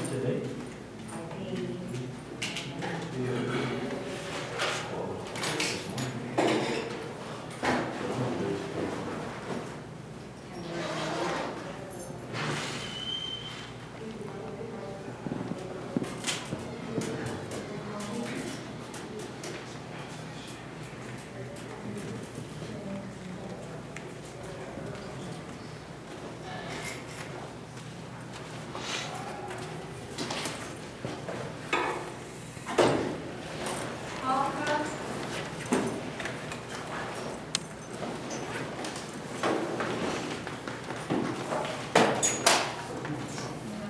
today? Parker.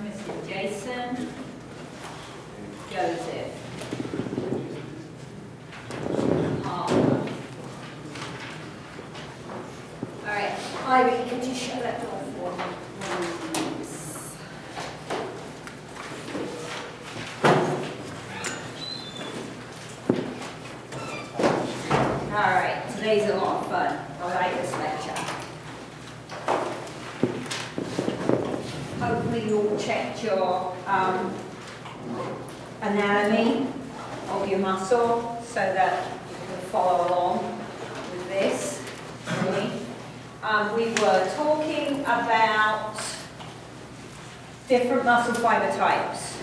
Mr. Jason. Joseph. Parker. All right, Ivy, could you shut that door for me? please? All right, today's a lot of fun. I like this lecture. Hopefully you all checked your um, anatomy of your muscle so that you can follow along with this. Okay? We were talking about different muscle fiber types.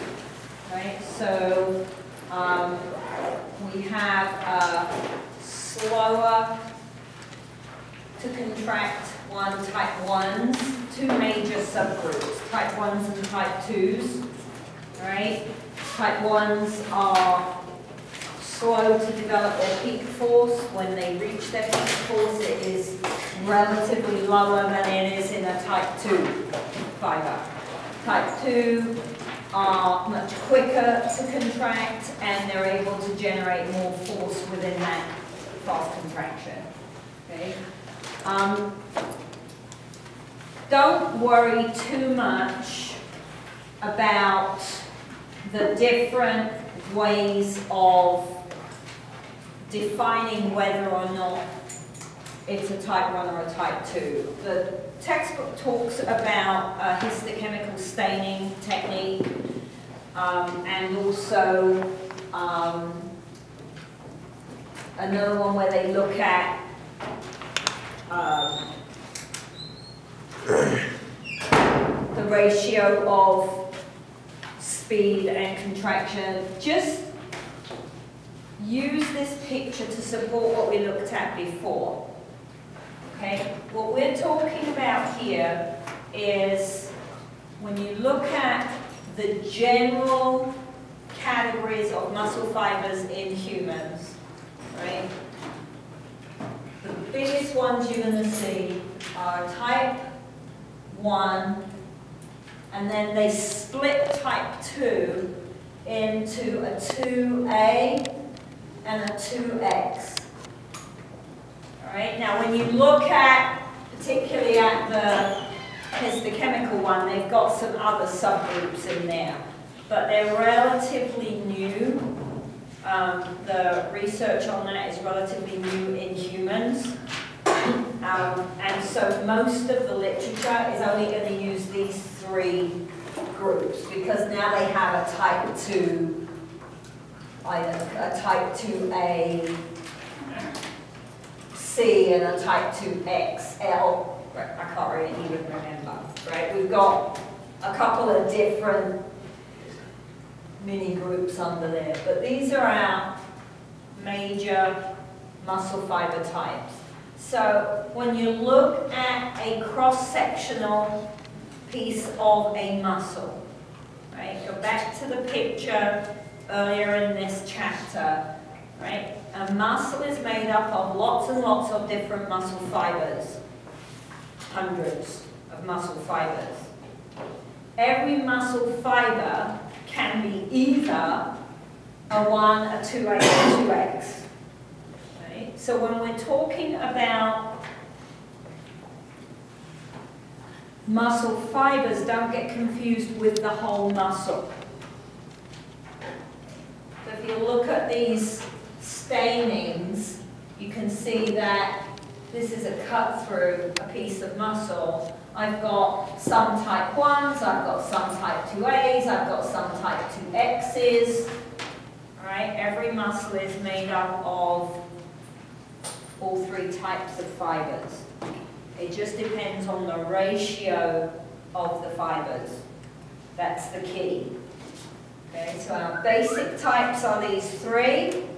Right? So um, we have a slower to contract one, type ones, two major subgroups, type ones and type twos, right? Type ones are slow to develop their peak force. When they reach their peak force, it is relatively lower than it is in a type two fiber. Type two are much quicker to contract and they're able to generate more force within that fast contraction. Okay? Um, don't worry too much about the different ways of defining whether or not it's a type 1 or a type 2. The textbook talks about a histochemical staining technique um, and also um, another one where they look at um, the ratio of speed and contraction. Just use this picture to support what we looked at before. Okay, what we're talking about here is when you look at the general categories of muscle fibers in humans, right? The biggest ones you're going to see are type 1, and then they split type 2 into a 2A and a 2X. Right, now when you look at, particularly at the histochemical one, they've got some other subgroups in there, but they're relatively new. Um, the research on that is relatively new in humans. Um, and so most of the literature is only going to use these three groups because now they have a type 2, either a type 2A, C, and a type 2XL. I can't really even remember. Right, we've got a couple of different mini groups under there, but these are our major muscle fiber types. So when you look at a cross-sectional piece of a muscle, right, go back to the picture earlier in this chapter, right, a muscle is made up of lots and lots of different muscle fibers, hundreds of muscle fibers. Every muscle fiber can be either a 1, a 2A, or 2X. Right? So when we're talking about muscle fibers, don't get confused with the whole muscle. So if you look at these stainings, you can see that this is a cut through a piece of muscle. I've got some type 1s, I've got some type 2As, I've got some type 2Xs. Right? Every muscle is made up of all three types of fibers. It just depends on the ratio of the fibers. That's the key. Okay, so our basic types are these three.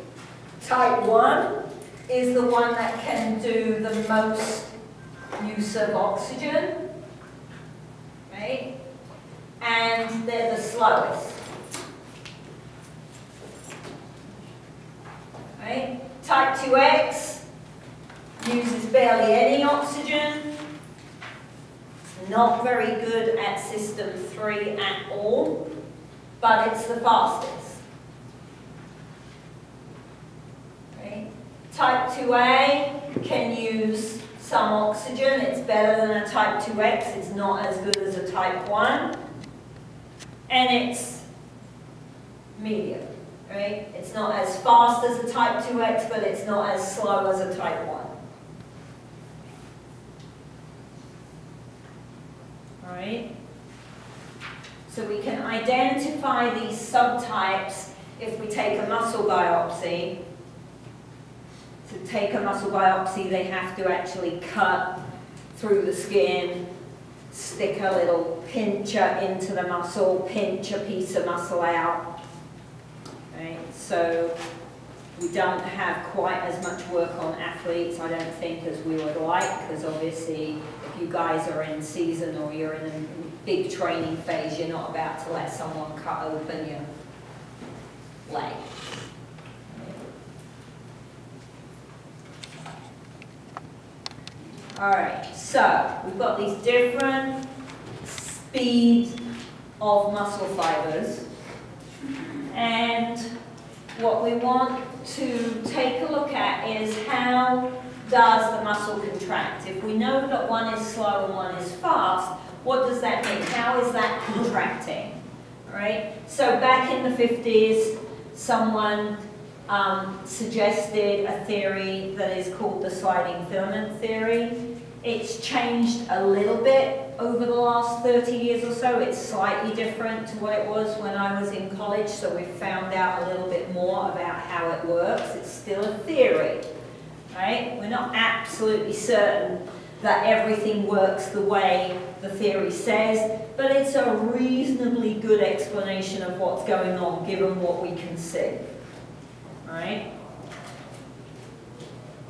Type 1 is the one that can do the most use of oxygen, right? And they're the slowest. Right? Type 2X uses barely any oxygen, not very good at system 3 at all, but it's the fastest. Right? Type 2A can use some oxygen, it's better than a type 2X, it's not as good as a type 1, and it's medium right? It's not as fast as a type 2X, but it's not as slow as a type 1. All right? So we can identify these subtypes if we take a muscle biopsy. To take a muscle biopsy, they have to actually cut through the skin, stick a little pincher into the muscle, pinch a piece of muscle out, Right? So we don't have quite as much work on athletes, I don't think, as we would like, because obviously if you guys are in season or you're in a big training phase, you're not about to let someone cut open your leg. All right, so we've got these different speeds of muscle fibers. And what we want to take a look at is how does the muscle contract? If we know that one is slow and one is fast, what does that mean? How is that contracting? Right? So back in the 50s, someone um, suggested a theory that is called the sliding filament theory. It's changed a little bit over the last 30 years or so. It's slightly different to what it was when I was in college, so we've found out a little bit more about how it works. It's still a theory, right? We're not absolutely certain that everything works the way the theory says, but it's a reasonably good explanation of what's going on given what we can see, right?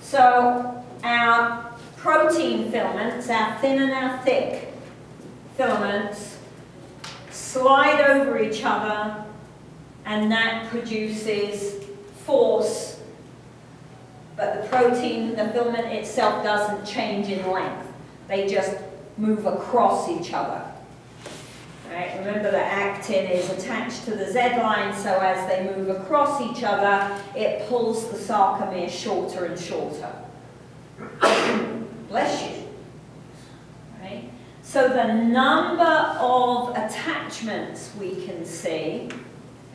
So our protein filaments, our thin and our thick filaments, slide over each other, and that produces force, but the protein, the filament itself doesn't change in length. They just move across each other. Right? Remember that actin is attached to the Z line, so as they move across each other, it pulls the sarcomere shorter and shorter. Bless you. Right? So the number of attachments we can see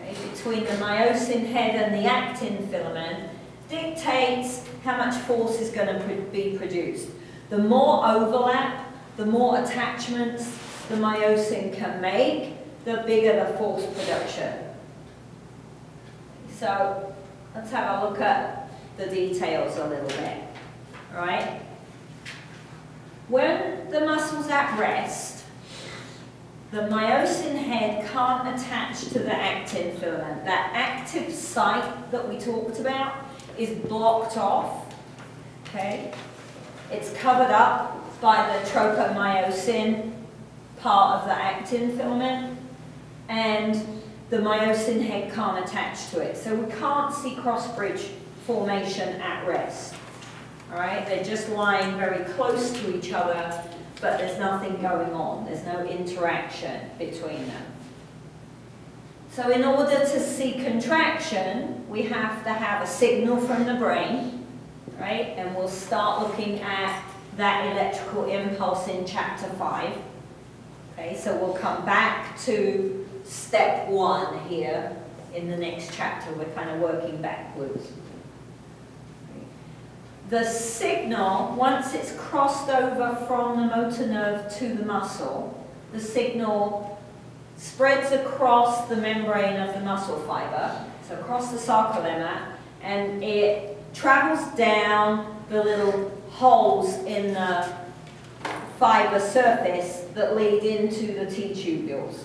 okay, between the myosin head and the actin filament dictates how much force is going to be produced. The more overlap, the more attachments the myosin can make, the bigger the force production. So let's have a look at the details a little bit. All right? When the muscle's at rest, the myosin head can't attach to the actin filament. That active site that we talked about is blocked off, okay? It's covered up by the tropomyosin part of the actin filament, and the myosin head can't attach to it. So we can't see cross-bridge formation at rest. All right, they're just lying very close to each other, but there's nothing going on. There's no interaction between them. So in order to see contraction, we have to have a signal from the brain, right? And we'll start looking at that electrical impulse in chapter 5. Okay, so we'll come back to step one here in the next chapter. We're kind of working backwards. the signal, once it's crossed over from the motor nerve to the muscle, the signal spreads across the membrane of the muscle fiber, so across the sarcolemma, and it travels down the little holes in the fiber surface that lead into the T-tubules.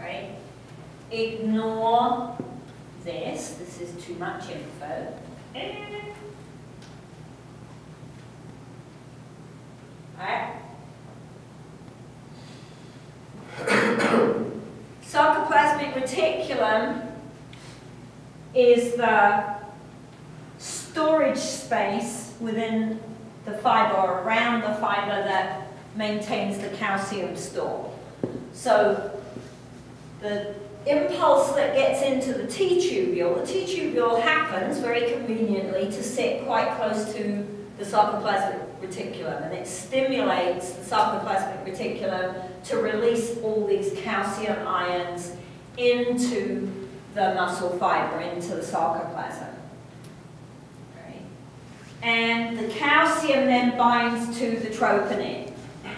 Right? Ignore this. This is too much info. Alright? Sarcoplasmic reticulum is the storage space within the fiber around the fiber that maintains the calcium store. So the impulse that gets into the T-tubule, the T-tubule happens very conveniently to sit quite close to the sarcoplasmic reticulum and it stimulates the sarcoplasmic reticulum to release all these calcium ions into the muscle fiber, into the sarcoplasm. And the calcium then binds to the troponin.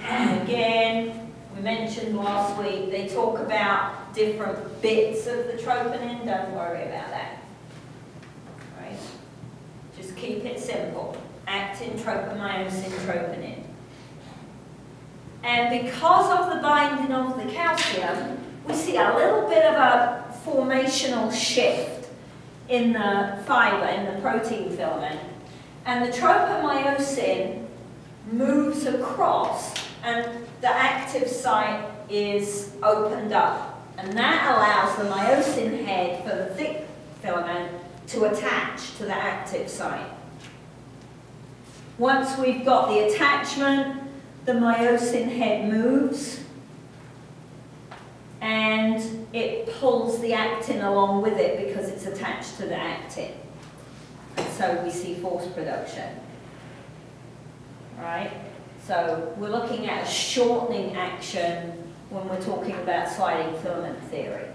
And again, we mentioned last week, they talk about different bits of the troponin. Don't worry about that. Right? Just keep it simple. Actin, tropomyosin, troponin. And because of the binding of the calcium, we see a little bit of a formational shift in the fiber, in the protein filament. And the tropomyosin moves across and the active site is opened up. And that allows the myosin head for the thick filament to attach to the active site. Once we've got the attachment, the myosin head moves and it pulls the actin along with it because it's attached to the actin. So we see force production. Right? So we're looking at a shortening action when we're talking about sliding filament theory.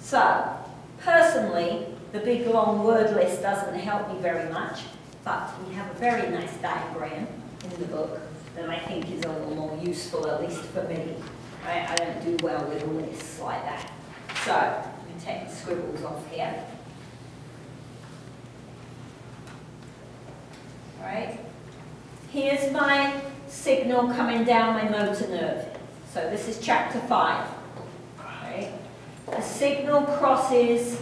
So, personally, the big long word list doesn't help me very much, but we have a very nice diagram in the book that I think is a little more useful, at least for me. I, I don't do well with lists like that. So, take the scribbles off here. right? Here's my signal coming down my motor nerve. So this is chapter 5. Right? The signal crosses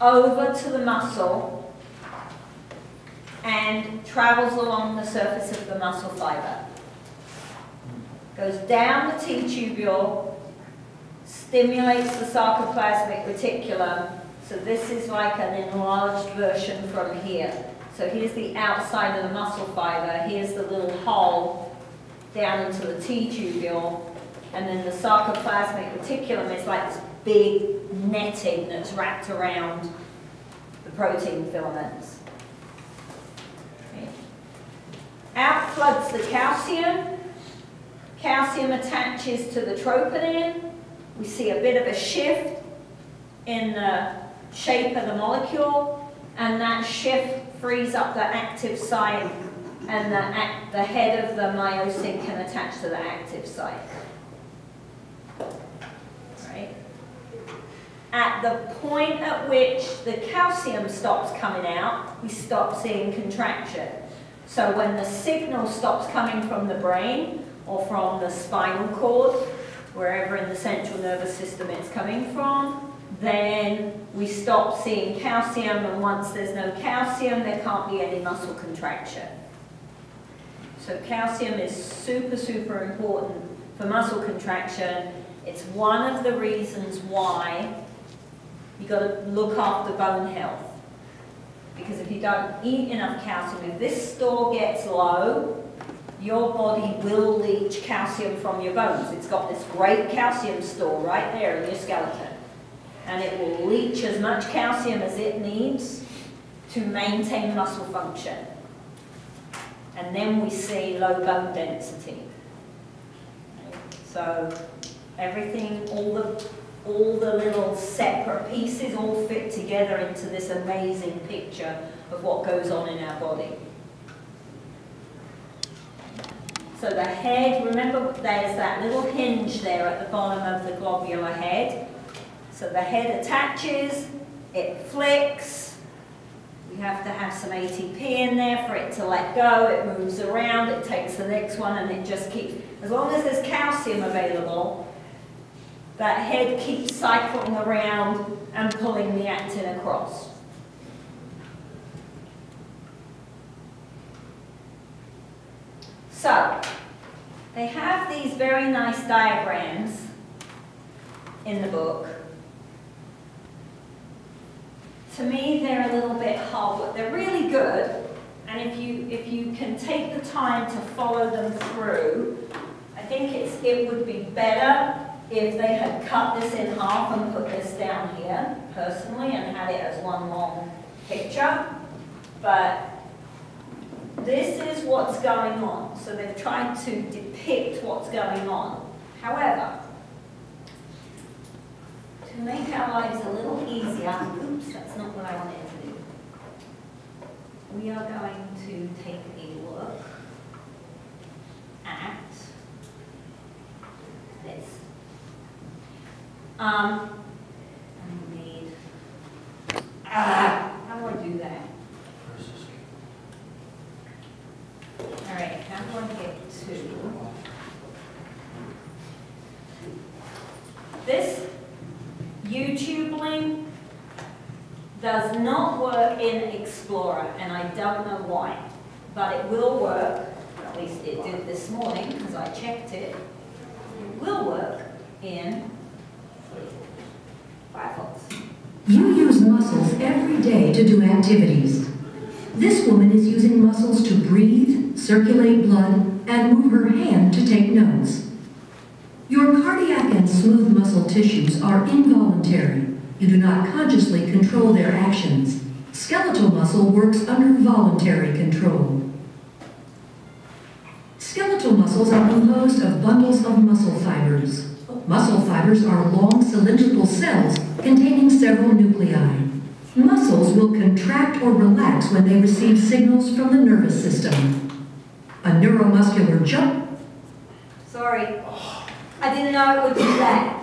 over to the muscle and travels along the surface of the muscle fiber. Goes down the T-tubule, stimulates the sarcoplasmic reticulum. So this is like an enlarged version from here. So here's the outside of the muscle fiber, here's the little hole down into the T-tubule, and then the sarcoplasmic reticulum is like this big netting that's wrapped around the protein filaments. Out floods the calcium. Calcium attaches to the troponin. We see a bit of a shift in the shape of the molecule, and that shift frees up the active site and the, the head of the myosin can attach to the active site. Right? At the point at which the calcium stops coming out, we stop seeing contraction. So when the signal stops coming from the brain or from the spinal cord, wherever in the central nervous system it's coming from, then we stop seeing calcium, and once there's no calcium, there can't be any muscle contraction. So calcium is super, super important for muscle contraction. It's one of the reasons why you've got to look after bone health. Because if you don't eat enough calcium, if this store gets low, your body will leach calcium from your bones. It's got this great calcium store right there in your skeleton and it will leach as much calcium as it needs to maintain muscle function. And then we see low bone density. So everything, all the all the little separate pieces all fit together into this amazing picture of what goes on in our body. So the head, remember there's that little hinge there at the bottom of the globular head. So the head attaches, it flicks. We have to have some ATP in there for it to let go. It moves around, it takes the next one and it just keeps, as long as there's calcium available, that head keeps cycling around and pulling the actin across. So, they have these very nice diagrams in the book. To me, they're a little bit hard, but they're really good. And if you, if you can take the time to follow them through, I think it's, it would be better if they had cut this in half and put this down here, personally, and had it as one long picture. But this is what's going on. So they've tried to depict what's going on. However, to make our lives a little easier, oops, that's not what I wanted to do. We are going to take a look at this. Um, I need, ah, how do I do that? All right, how do I? This YouTube link does not work in Explorer, and I don't know why, but it will work, at least it did this morning, because I checked it. It will work in Firefox. You use muscles every day to do activities. This woman is using muscles to breathe, circulate blood, and move her hand to take notes. Your cardiac and smooth muscle tissues are involuntary. You do not consciously control their actions. Skeletal muscle works under voluntary control. Skeletal muscles are composed of bundles of muscle fibers. Muscle fibers are long cylindrical cells containing several nuclei. Muscles will contract or relax when they receive signals from the nervous system. A neuromuscular jump. Sorry, I didn't know it would do that.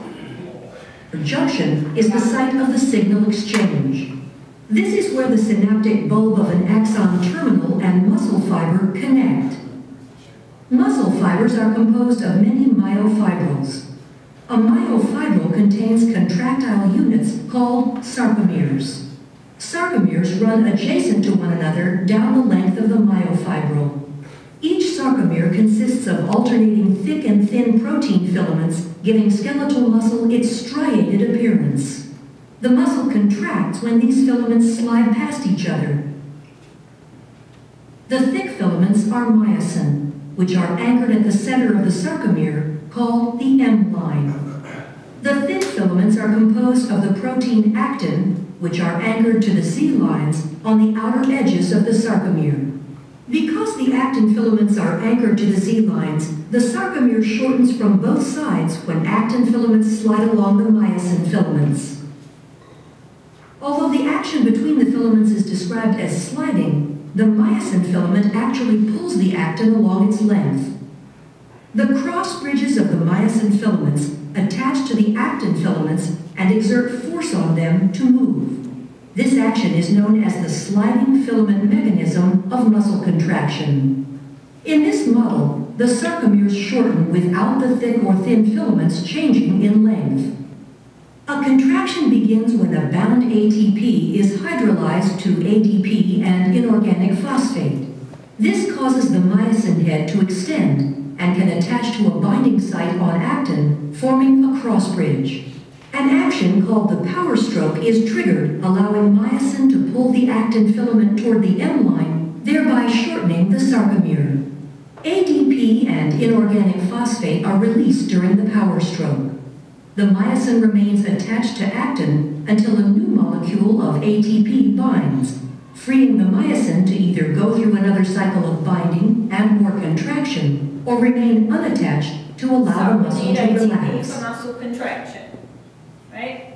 A Junction is the site of the signal exchange. This is where the synaptic bulb of an axon terminal and muscle fiber connect. Muscle fibers are composed of many myofibrils. A myofibril contains contractile units called sarcomeres. Sarcomeres run adjacent to one another down the length of the myofibril. Each sarcomere consists of alternating thick and thin protein filaments, giving skeletal muscle its striated appearance. The muscle contracts when these filaments slide past each other. The thick filaments are myosin, which are anchored at the center of the sarcomere, called the M line. The thin filaments are composed of the protein actin, which are anchored to the Z lines on the outer edges of the sarcomere. Because the actin filaments are anchored to the Z lines, the sarcomere shortens from both sides when actin filaments slide along the myosin filaments. Although the action between the filaments is described as sliding, the myosin filament actually pulls the actin along its length. The cross bridges of the myosin filaments attach to the actin filaments and exert force on them to move. This action is known as the sliding filament mechanism of muscle contraction. In this model, the sarcomeres shorten without the thick or thin filaments changing in length. A contraction begins when a bound ATP is hydrolyzed to ADP and inorganic phosphate. This causes the myosin head to extend and can attach to a binding site on actin, forming a cross bridge. An action called the power stroke is triggered, allowing myosin to pull the actin filament toward the M line, thereby shortening the sarcomere. ADP and inorganic phosphate are released during the power stroke. The myosin remains attached to actin until a new molecule of ATP binds, freeing the myosin to either go through another cycle of binding and more contraction, or remain unattached to allow So muscle to relax. for muscle contraction. right?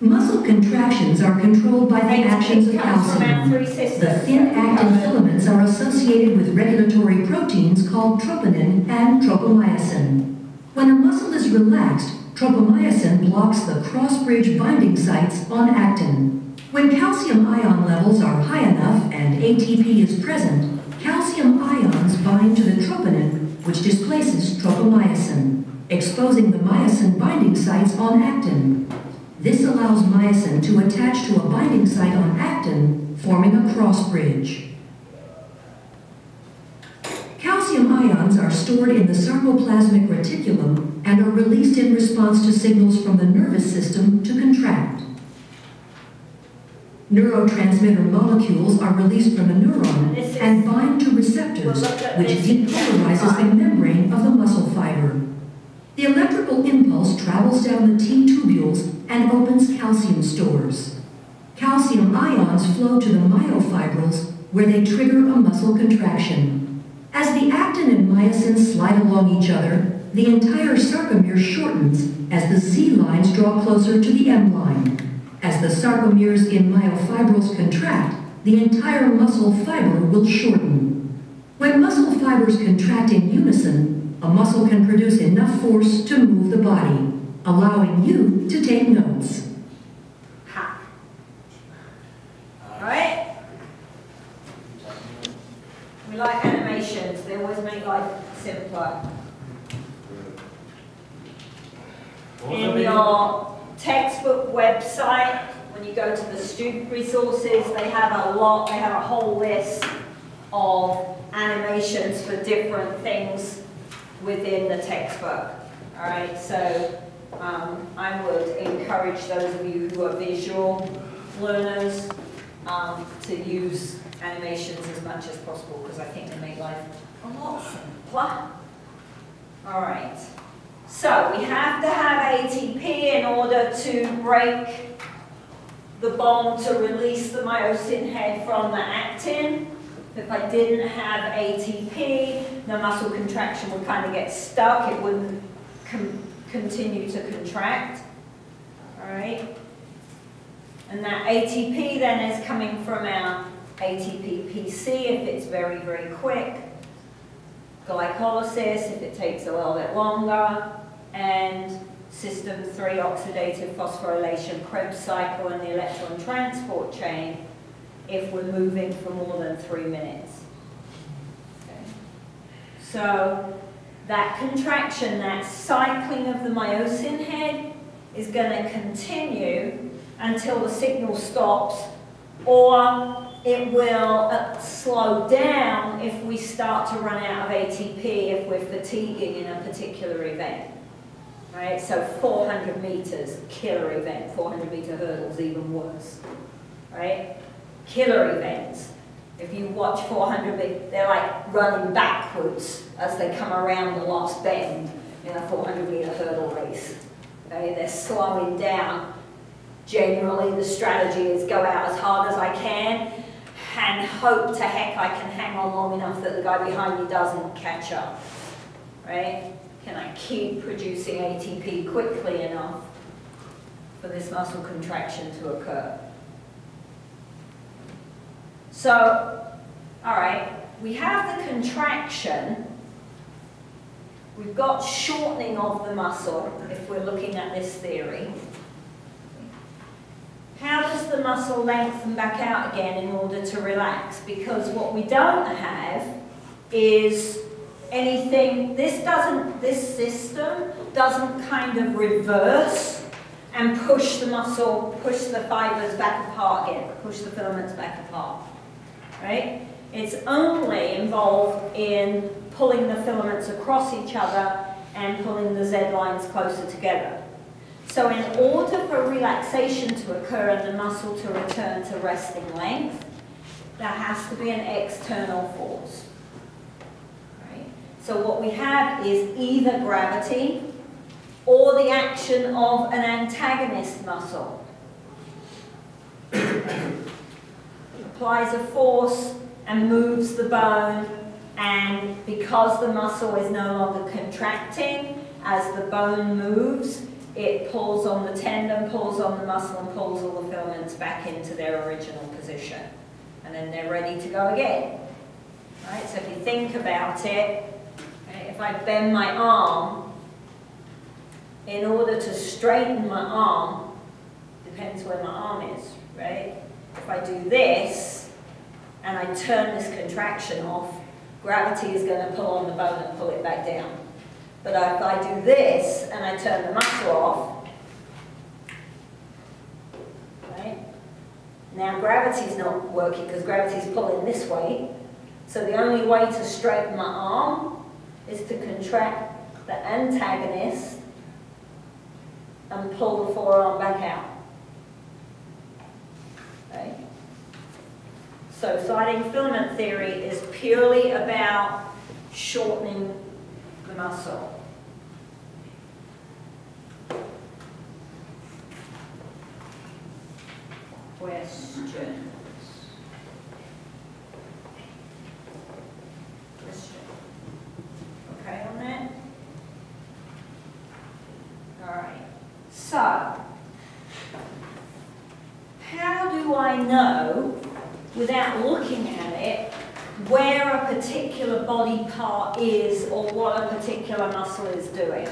Muscle contractions are controlled by the actions of comes from our calcium. The thin actin filaments are associated with regulatory proteins called troponin and tropomyosin. When a muscle is relaxed, tropomyosin blocks the cross-bridge binding sites on actin. When calcium ion levels are high enough and ATP is present, calcium ions bind to the troponin, which displaces tropomyosin, exposing the myosin binding sites on actin. This allows myosin to attach to a binding site on actin, forming a cross bridge. Calcium ions are stored in the sarcoplasmic reticulum and are released in response to signals from the nervous system to contract. Neurotransmitter molecules are released from a neuron and bind to receptors, We'll look at which depolarizes the membrane of the muscle fiber. The electrical impulse travels down the T tubules and opens calcium stores. Calcium ions flow to the myofibrils where they trigger a muscle contraction. As the actin and myosin slide along each other, the entire sarcomere shortens as the Z lines draw closer to the M line. As the sarcomeres in myofibrils contract, the entire muscle fiber will shorten. When muscle fibers contract in unison, a muscle can produce enough force to move the body, allowing you to take notes. Ha. Alright? We like animations, they always make life simpler. In your textbook website, when you go to the student resources, they have a lot, they have a whole list of animations for different things within the textbook. All right, so um, I would encourage those of you who are visual learners um, to use animations as much as possible because I think they make life a lot simpler. All right. So we have to have ATP in order to break the bond to release the myosin head from the actin. If I didn't have ATP, the muscle contraction would kind of get stuck. It wouldn't continue to contract. All right. And that ATP then is coming from our ATP PC if it's very, very quick glycolysis if it takes a little bit longer, and system 3 oxidative phosphorylation Krebs cycle and the electron transport chain if we're moving for more than three minutes. Okay. So that contraction, that cycling of the myosin head is going to continue until the signal stops or it will uh, slow down if we start to run out of ATP if we're fatiguing in a particular event. Right, so 400 meters, killer event. 400 meter hurdles, even worse. Right, killer events. If you watch 400 meter, they're like running backwards as they come around the last bend in a 400 meter hurdle race. Okay, they're slowing down. Generally, the strategy is go out as hard as I can and hope to heck I can hang on long enough that the guy behind me doesn't catch up. Right? Can I keep producing ATP quickly enough for this muscle contraction to occur? So, all right, we have the contraction. We've got shortening of the muscle, if we're looking at this theory. How does the muscle lengthen back out again in order to relax? Because what we don't have is anything, this doesn't, this system doesn't kind of reverse and push the muscle, push the fibers back apart again, push the filaments back apart, right? It's only involved in pulling the filaments across each other and pulling the Z lines closer together. So in order for relaxation to occur and the muscle to return to resting length, there has to be an external force. So what we have is either gravity or the action of an antagonist muscle. Applies a force and moves the bone and because the muscle is no longer contracting, as the bone moves, it pulls on the tendon, pulls on the muscle, and pulls all the filaments back into their original position. And then they're ready to go again. Right? So if you think about it, if I bend my arm, in order to straighten my arm, depends where my arm is, right? If I do this, and I turn this contraction off, gravity is going to pull on the bone and pull it back down. But if I do this, and I turn the muscle off, right? Now gravity's not working because gravity's pulling this way. So the only way to straighten my arm is to contract the antagonist and pull the forearm back out. Okay? So sliding filament theory is purely about shortening the muscle. Question? Okay on that? All right. So, how do I know, without looking at it, where a particular body part is or what a particular muscle is doing?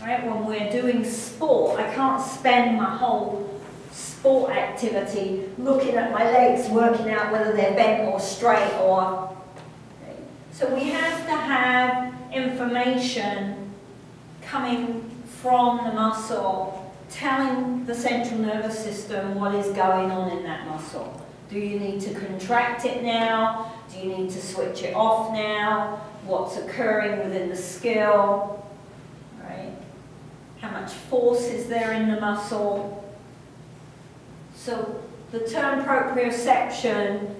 Right? When we're doing sport, I can't spend my whole sport activity looking at my legs, working out whether they're bent or straight or... So we have to have information coming from the muscle telling the central nervous system what is going on in that muscle. Do you need to contract it now? Do you need to switch it off now? What's occurring within the skill? Right? How much force is there in the muscle? So the term proprioception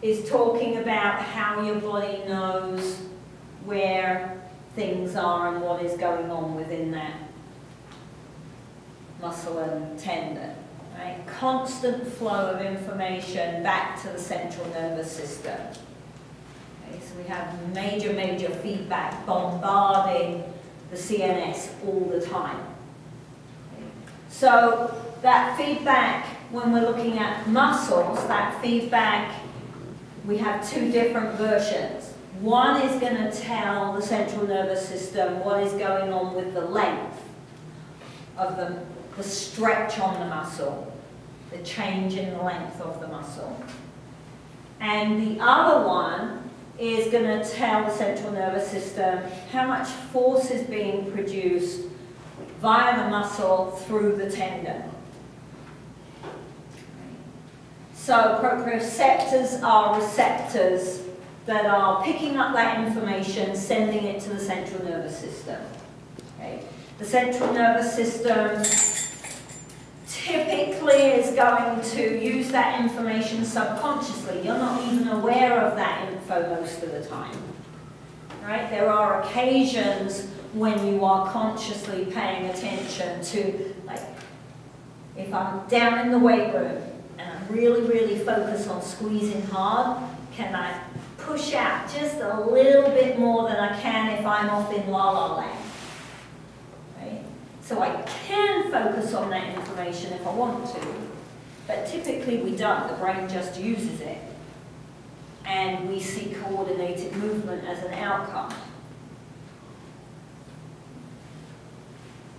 is talking about how your body knows where things are and what is going on within that muscle and tendon. Right? Constant flow of information back to the central nervous system. Okay, so we have major, major feedback bombarding the CNS all the time. So that feedback, when we're looking at muscles, that feedback, we have two different versions. One is going to tell the central nervous system what is going on with the length of the, the stretch on the muscle, the change in the length of the muscle. And the other one is going to tell the central nervous system how much force is being produced via the muscle through the tendon. So proprioceptors are receptors that are picking up that information, sending it to the central nervous system. Okay? The central nervous system typically is going to use that information subconsciously. You're not even aware of that info most of the time. Right? There are occasions when you are consciously paying attention to, like, if I'm down in the weight room and I'm really, really focused on squeezing hard, can I push out just a little bit more than I can if I'm off in la la land? So I can focus on that information if I want to, but typically we don't. The brain just uses it. And we see coordinated movement as an outcome.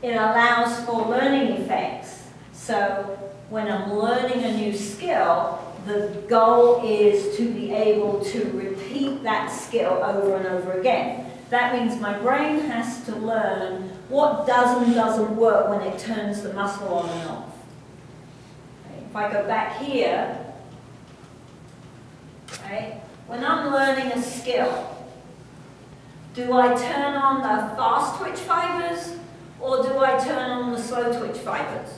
It allows for learning effects. So when I'm learning a new skill, the goal is to be able to repeat that skill over and over again. That means my brain has to learn what does and doesn't work when it turns the muscle on and off. If I go back here, when I'm learning a skill, do I turn on the fast twitch fibers or do I turn on the slow twitch fibers?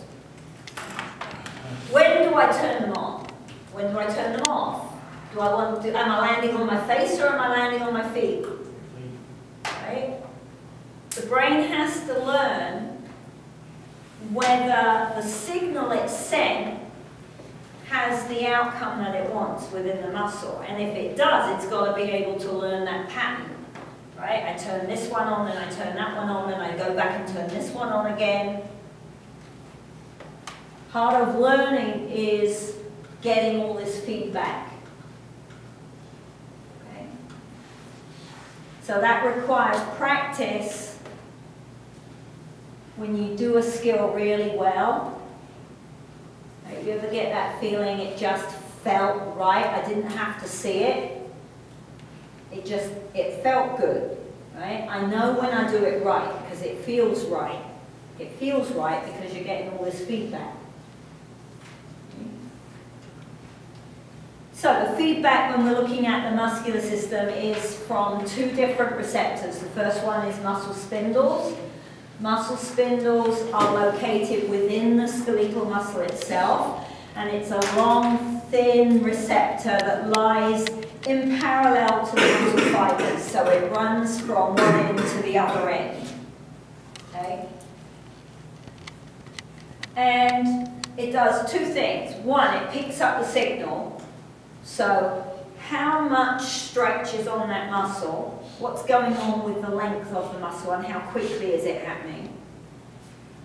When do I turn them on? When do I turn them off? Do I want to, am I landing on my face or am I landing on my feet? The brain has to learn whether the signal it sent has the outcome that it wants within the muscle. And if it does, it's got to be able to learn that pattern. right? I turn this one on, and I turn that one on, and I go back and turn this one on again. Part of learning is getting all this feedback. Okay? So that requires practice when you do a skill really well. You ever get that feeling it just felt right? I didn't have to see it. It just, it felt good, right? I know when I do it right because it feels right. It feels right because you're getting all this feedback. So the feedback when we're looking at the muscular system is from two different receptors. The first one is muscle spindles. Muscle spindles are located within the skeletal muscle itself and it's a long, thin receptor that lies in parallel to the muscle fibers. So it runs from one end to the other end. Okay? And it does two things. One, it picks up the signal so how much stretch is on that muscle? What's going on with the length of the muscle and how quickly is it happening?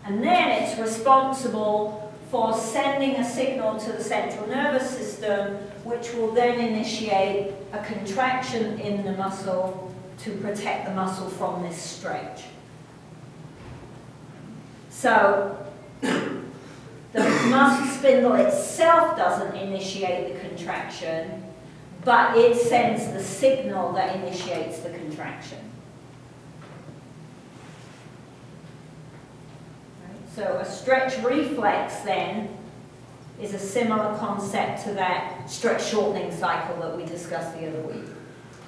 And then it's responsible for sending a signal to the central nervous system, which will then initiate a contraction in the muscle to protect the muscle from this stretch. So the muscle spindle itself doesn't initiate the contraction, but it sends the signal that initiates the contraction. So a stretch reflex then is a similar concept to that stretch shortening cycle that we discussed the other week.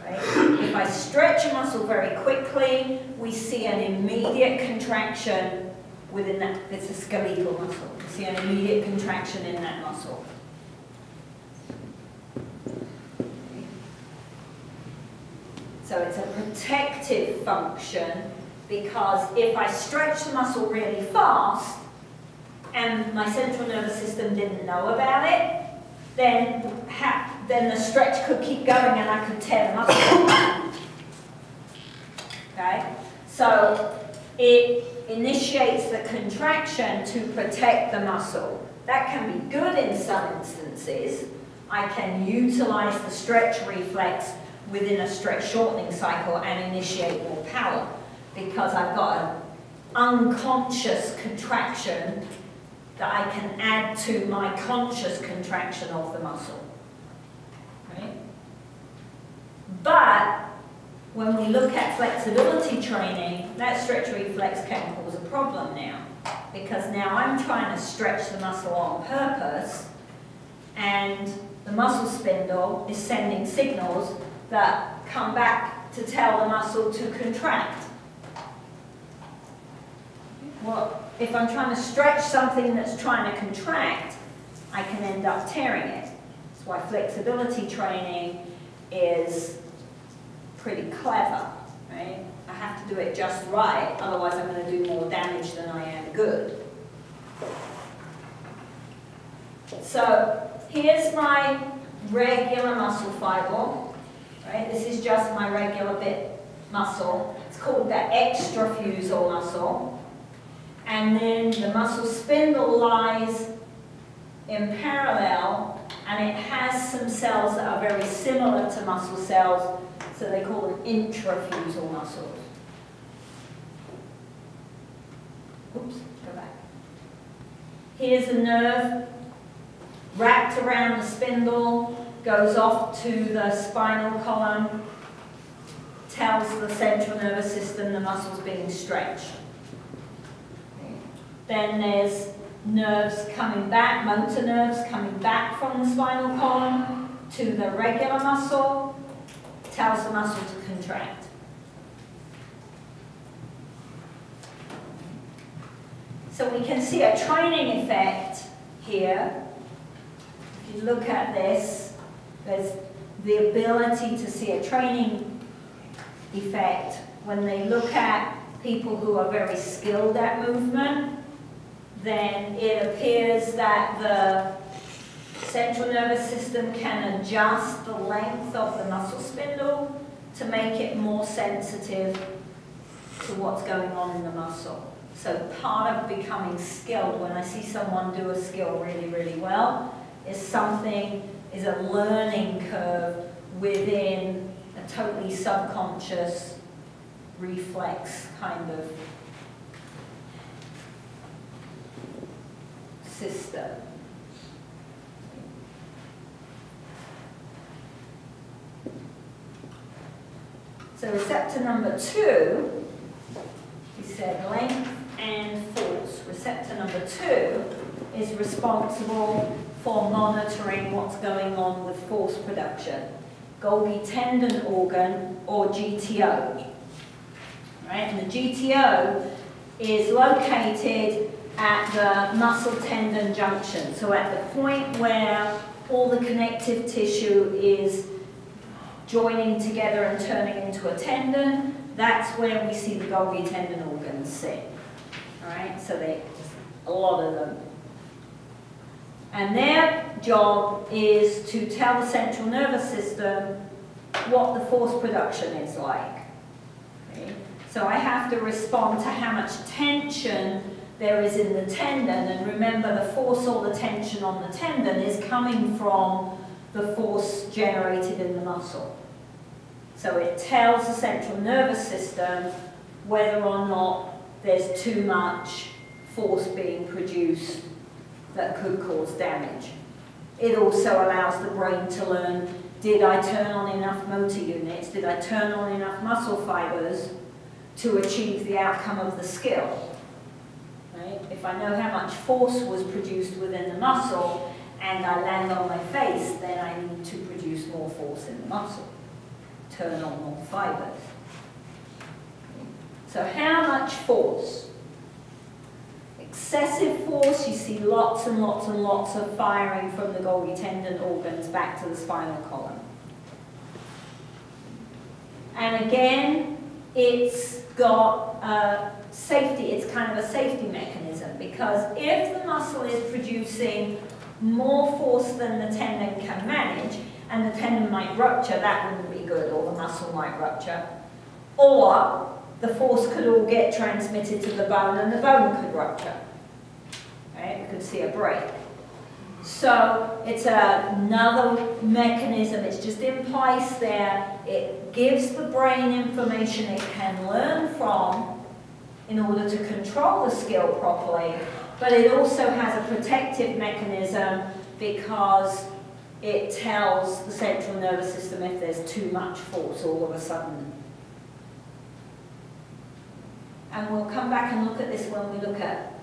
Right? If I stretch a muscle very quickly, we see an immediate contraction within that, it's a skeletal muscle. We see an immediate contraction in that muscle. So it's a protective function because if I stretch the muscle really fast and my central nervous system didn't know about it, then, then the stretch could keep going and I could tear the muscle. okay? So it initiates the contraction to protect the muscle. That can be good in some instances. I can utilize the stretch reflex within a stretch shortening cycle and initiate more power because I've got an unconscious contraction that I can add to my conscious contraction of the muscle. But when we look at flexibility training, that stretch reflex can cause a problem now. Because now I'm trying to stretch the muscle on purpose, and the muscle spindle is sending signals that come back to tell the muscle to contract. Well, if I'm trying to stretch something that's trying to contract, I can end up tearing it. That's why flexibility training is pretty clever, right? I have to do it just right, otherwise I'm going to do more damage than I am good. So here's my regular muscle fiber, right? This is just my regular bit muscle. It's called the extrafusal muscle. And then the muscle spindle lies in parallel and it has some cells that are very similar to muscle cells so they call them intrafusal muscles. Oops, go back. Here's a nerve wrapped around the spindle, goes off to the spinal column, tells the central nervous system the muscle's being stretched. Then there's nerves coming back, motor nerves coming back from the spinal column to the regular muscle, tells the muscle to contract. So we can see a training effect here. If you look at this, there's the ability to see a training effect when they look at people who are very skilled at movement, then it appears that the central nervous system can adjust the length of the muscle spindle to make it more sensitive to what's going on in the muscle. So part of becoming skilled, when I see someone do a skill really, really well, is something, is a learning curve within a totally subconscious reflex kind of system. So receptor number two, we said length and force. Receptor number two is responsible for monitoring what's going on with force production. Golgi tendon organ or GTO. Right? And the GTO is located at the muscle tendon junction. So at the point where all the connective tissue is joining together and turning into a tendon, that's where we see the Golgi tendon organs sit. Alright, so they, a lot of them. And their job is to tell the central nervous system what the force production is like. Okay? So I have to respond to how much tension there is in the tendon, and remember the force or the tension on the tendon is coming from the force generated in the muscle. So it tells the central nervous system whether or not there's too much force being produced that could cause damage. It also allows the brain to learn, did I turn on enough motor units, did I turn on enough muscle fibers to achieve the outcome of the skill? Right? If I know how much force was produced within the muscle and I land on my face, then I need to produce more force in the muscle turn on more fibers. So how much force? Excessive force, you see lots and lots and lots of firing from the Golgi tendon organs back to the spinal column. And again, it's got a safety, it's kind of a safety mechanism because if the muscle is producing more force than the tendon can manage, and the tendon might rupture, that wouldn't be good, or the muscle might rupture. Or the force could all get transmitted to the bone and the bone could rupture. Right? You could see a break. So it's another mechanism, it's just in place there. It gives the brain information it can learn from in order to control the skill properly, but it also has a protective mechanism because it tells the central nervous system if there's too much force all of a sudden. And we'll come back and look at this when we look at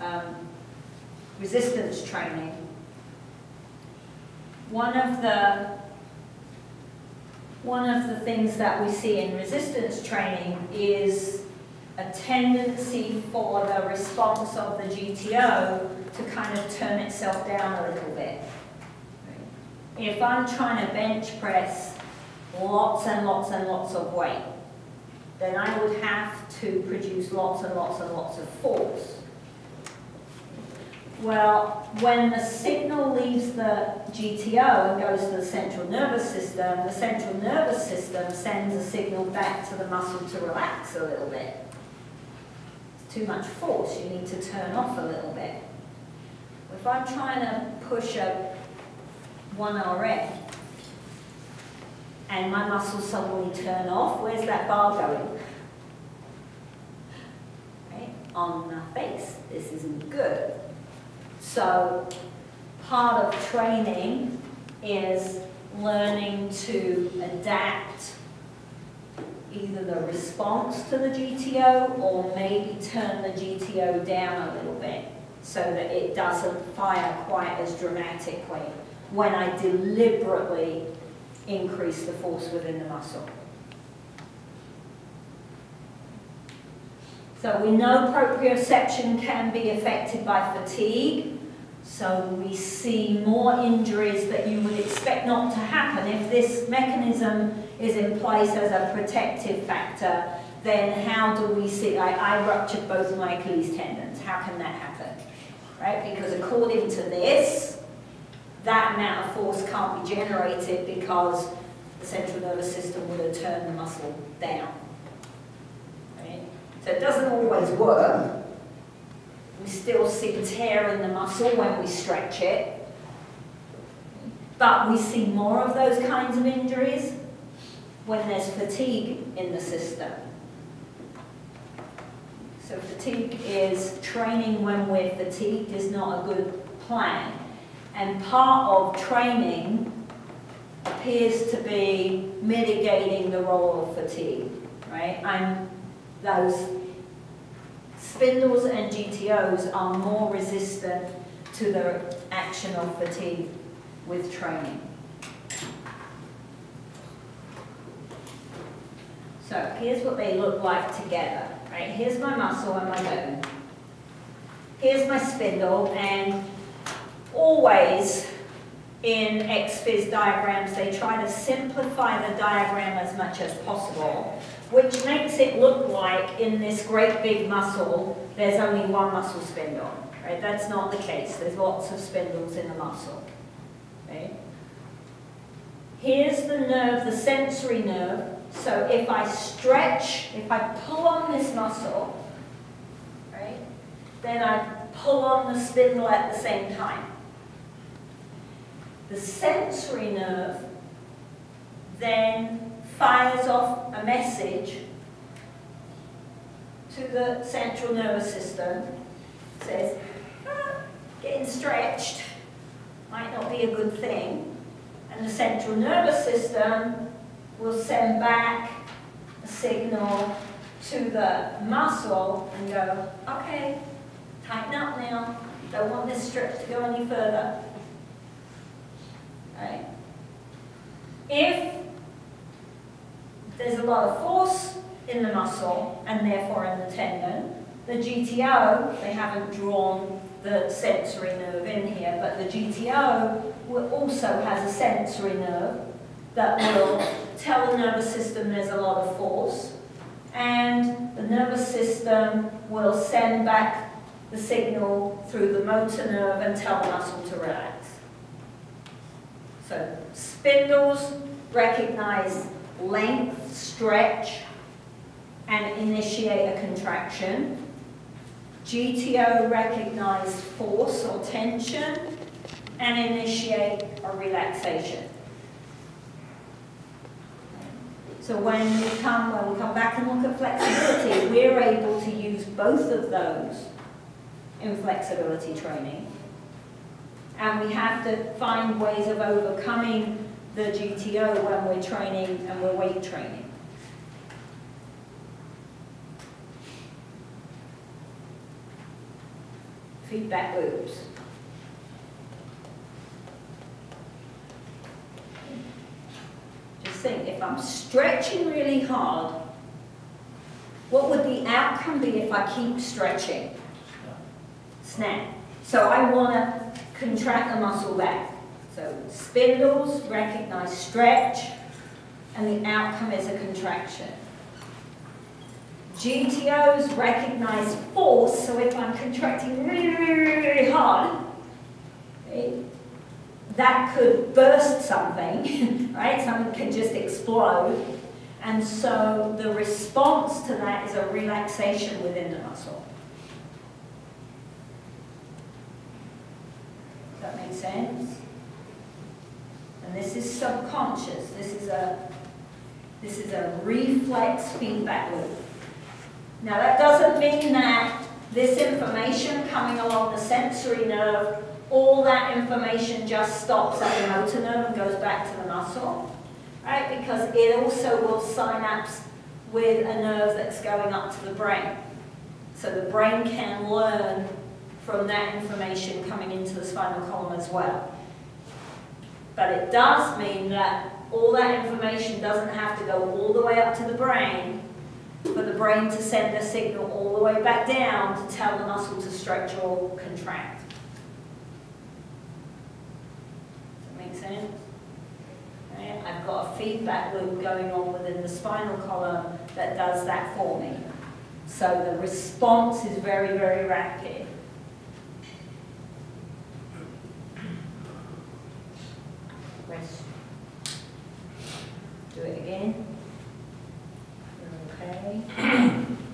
um, resistance training. One of the one of the things that we see in resistance training is a tendency for the response of the GTO to kind of turn itself down a little bit if I'm trying to bench press lots and lots and lots of weight, then I would have to produce lots and lots and lots of force. Well, when the signal leaves the GTO and goes to the central nervous system, the central nervous system sends a signal back to the muscle to relax a little bit. It's too much force, you need to turn off a little bit. If I'm trying to push a one RM, and my muscles suddenly turn off, where's that bar going? Right? On the face. This isn't good. So part of training is learning to adapt either the response to the GTO or maybe turn the GTO down a little bit so that it doesn't fire quite as dramatically when I deliberately increase the force within the muscle. So we know proprioception can be affected by fatigue, so we see more injuries that you would expect not to happen. If this mechanism is in place as a protective factor, then how do we see, I, I ruptured both my Achilles tendons, how can that happen? Right, because according to this, that amount of force can't be generated because the central nervous system would have turned the muscle down. Right? So it doesn't always work. We still see tear in the muscle when we stretch it. But we see more of those kinds of injuries when there's fatigue in the system. So fatigue is training when we're fatigued is not a good plan. And part of training appears to be mitigating the role of fatigue, right? And those spindles and GTOs are more resistant to the action of fatigue with training. So here's what they look like together, right? Here's my muscle and my bone. Here's my spindle, and always in XPhys diagrams, they try to simplify the diagram as much as possible, which makes it look like in this great big muscle, there's only one muscle spindle, right? That's not the case. There's lots of spindles in the muscle, right? Here's the nerve, the sensory nerve. So if I stretch, if I pull on this muscle, right, then I pull on the spindle at the same time. The sensory nerve then fires off a message to the central nervous system, says, ah, getting stretched might not be a good thing, and the central nervous system will send back a signal to the muscle and go, okay, tighten up now, don't want this stretch to go any further. If there's a lot of force in the muscle and therefore in the tendon, the GTO, they haven't drawn the sensory nerve in here, but the GTO also has a sensory nerve that will tell the nervous system there's a lot of force, and the nervous system will send back the signal through the motor nerve and tell the muscle to relax. So spindles recognize length, stretch, and initiate a contraction. GTO recognize force or tension and initiate a relaxation. So when we come, when we come back and look at flexibility, we're able to use both of those in flexibility training. And we have to find ways of overcoming the GTO when we're training and we're weight training. Feedback loops. Just think, if I'm stretching really hard, what would the outcome be if I keep stretching? Snap. So I want to contract the muscle back. So spindles recognize stretch, and the outcome is a contraction. GTOs recognize force, so if I'm contracting really, really, really hard, okay, that could burst something, right? Something can just explode. And so the response to that is a relaxation within the muscle. Does that sense? And this is subconscious. This is a this is a reflex feedback loop. Now that doesn't mean that this information coming along the sensory nerve, all that information just stops at the motor nerve and goes back to the muscle, right? Because it also will synapse with a nerve that's going up to the brain. So the brain can learn from that information coming into the spinal column as well. But it does mean that all that information doesn't have to go all the way up to the brain for the brain to send a signal all the way back down to tell the muscle to stretch or contract. Does that make sense? Right? I've got a feedback loop going on within the spinal column that does that for me. So the response is very, very rapid. press. Do it again. Okay.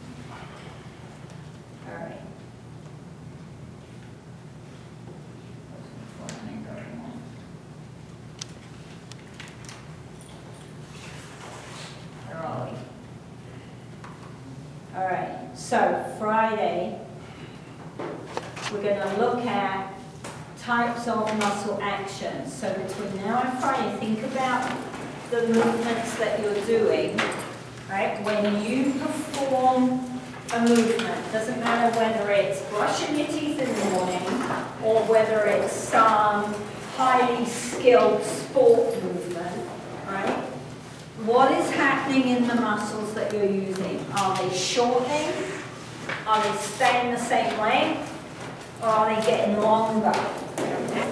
the movements that you're doing, right? When you perform a movement, doesn't matter whether it's brushing your teeth in the morning or whether it's some highly skilled sport movement, right? What is happening in the muscles that you're using? Are they shortening? Are they staying the same length? Or are they getting longer? Right,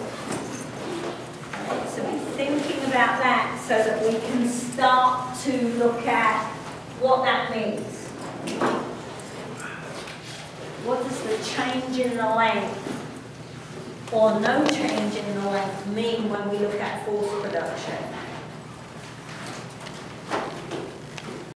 So be thinking about that so that we can start to look at what that means. What does the change in the length or no change in the length mean when we look at force production?